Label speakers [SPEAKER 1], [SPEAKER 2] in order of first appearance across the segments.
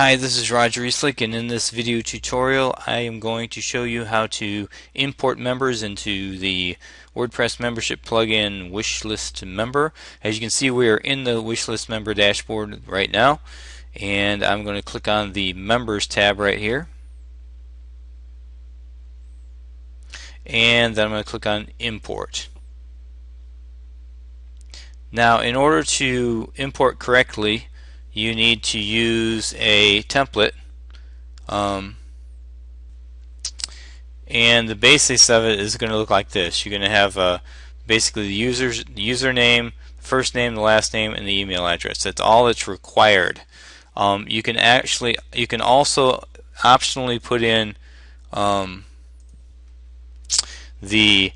[SPEAKER 1] Hi, this is Roger Easlick and in this video tutorial I am going to show you how to import members into the WordPress membership plugin Wishlist Member. As you can see we are in the Wishlist Member dashboard right now and I'm going to click on the Members tab right here and then I'm going to click on Import. Now in order to import correctly you need to use a template um, and the basics of it is going to look like this. You're going to have uh, basically the user's username first name the last name and the email address. That's all that's required. Um, you can actually you can also optionally put in um, the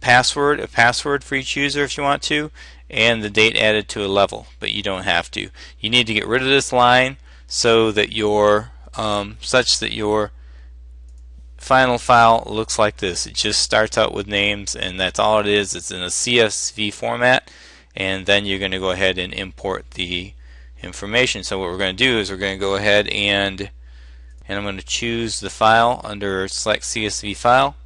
[SPEAKER 1] password a password for each user if you want to and the date added to a level, but you don't have to. You need to get rid of this line so that your um, such that your final file looks like this. It just starts out with names and that's all it is. It's in a CSV format and then you're going to go ahead and import the information. So what we're going to do is we're going to go ahead and and I'm going to choose the file under select CSV file.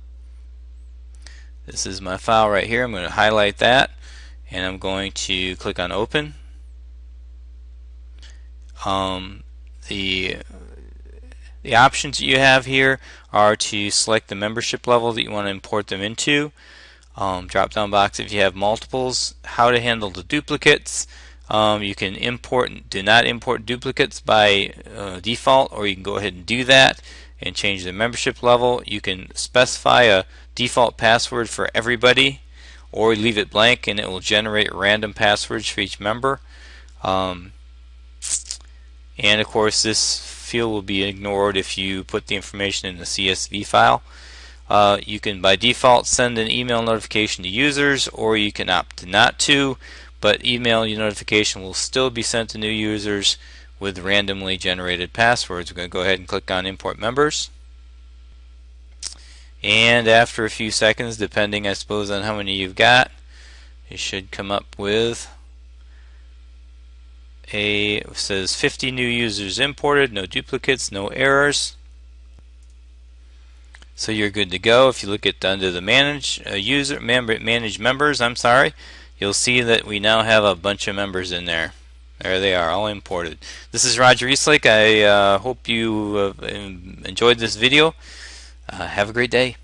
[SPEAKER 1] This is my file right here. I'm going to highlight that and I'm going to click on open. Um, the the options that you have here are to select the membership level that you want to import them into. Um, drop down box if you have multiples how to handle the duplicates. Um, you can import do not import duplicates by uh, default or you can go ahead and do that and change the membership level. You can specify a default password for everybody or leave it blank and it will generate random passwords for each member. Um, and of course this field will be ignored if you put the information in the CSV file. Uh, you can by default send an email notification to users or you can opt not to but email notification will still be sent to new users with randomly generated passwords. We're going to go ahead and click on import members and after a few seconds depending I suppose on how many you've got you should come up with a says 50 new users imported no duplicates no errors. So you're good to go. If you look at under the manage uh, user member manage members I'm sorry you'll see that we now have a bunch of members in there. There they are all imported. This is Roger Easlick I uh, hope you uh, enjoyed this video Uh, have a great day.